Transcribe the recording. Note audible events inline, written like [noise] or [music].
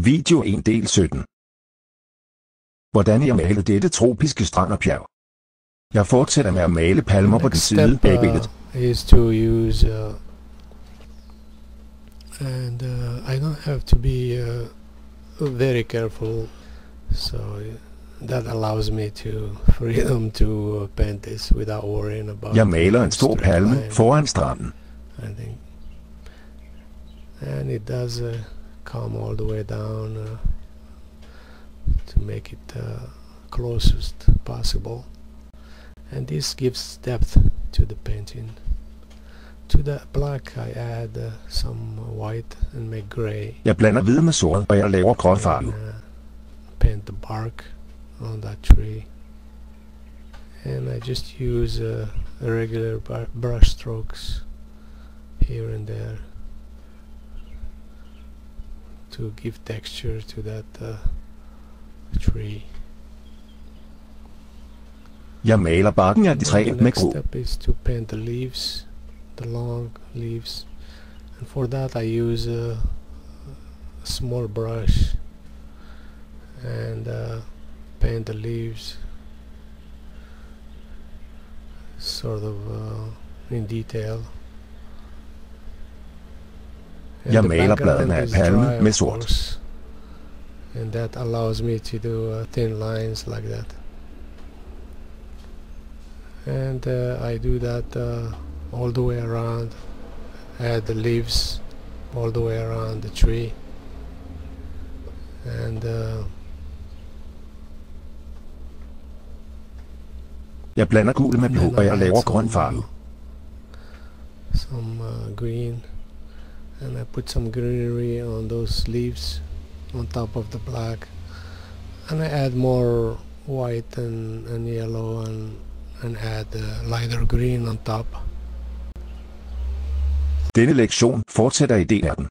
Video 1 del 17 Hvordan jeg malede dette tropiske strand og bjerg. Jeg fortsætter med at male palmer på den side step bag uh, billedet. is to use uh, and uh, I don't have to be uh, very careful so that allows me to [laughs] freedom to uh, paint this without worrying about Jeg maler en stor palme foran stranden. I think and it does uh, come all the way down uh, to make it uh, closest possible. And this gives depth to the painting. To the black I add uh, some white and make gray. Jeg blander hvid med sort, og jeg laver gråt and farve. uh, paint the bark on that tree. And I just use uh, regular br brush strokes here and there to give texture to that uh, tree. Jeg maler barken af træet the med next grå. step is to paint the leaves, the long leaves, and for that I use a, a small brush and uh, paint the leaves sort of uh, in detail. Jeg maler bladene af dry, med sort. and that allows me to do uh, thin lines like that. And uh, I do that uh, all the way around. Add the leaves all the way around the tree. And uh, Jeg blander gul med blå, og jeg laver grøn farve. some uh, green and I put some greenery on those leaves on top of the black and I add more white and, and yellow and, and add uh, lighter green on top Denne lektion fortsætter i den.